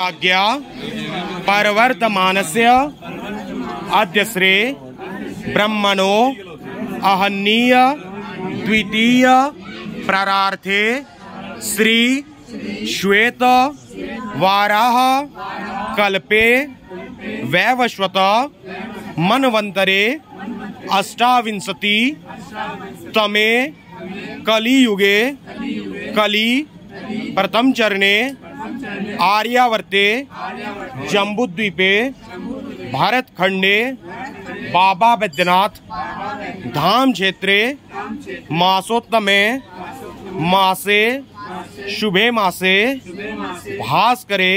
आज्ञा परवर्तमानस्य अद्य श्री ब्रह्मणो अहनीय द्वितीय प्रारार्थे श्री श्वेत वाराह कल्पे वैवस्वत मनवंतरे अष्टाविंशति तमे कलियुगे कली प्रथम चरणे आर्यावर्ते, जम्बूद्वीपे, भारतखंडे, बाबा बैद्यनाथ, धाम क्षेत्रे, मासोत्तमे, मासे, शुभे मासे, भास्करे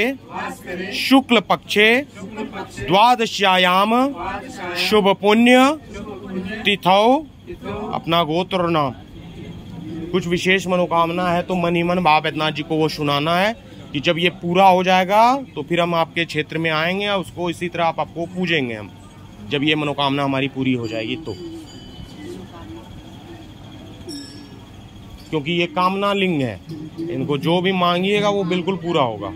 शुक्ल पक्षे द्वादश्यायाम शुभ पुण्य तिथौ, अपना गोत्र नाम। कुछ विशेष मनोकामना है तो मन ही मन बाबा बैद्यनाथ जी को वो सुनाना है। कि जब ये पूरा हो जाएगा तो फिर हम आपके क्षेत्र में आएँगे और उसको इसी तरह आप आपको पूजेंगे हम। जब ये मनोकामना हमारी पूरी हो जाएगी तो। क्योंकि ये कामना लिंग है। इनको जो भी मांगिएगा, वो बिल्कुल पूरा होगा।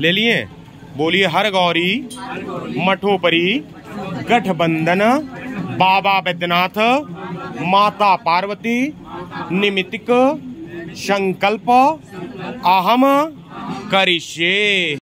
ले लिए। बोलिए, हर गौरी, मठोपरी, गठबंधन, बाबा बैद्यनाथ, माता पार्वती निमितिक संकल्प, अहम, करिष्ये।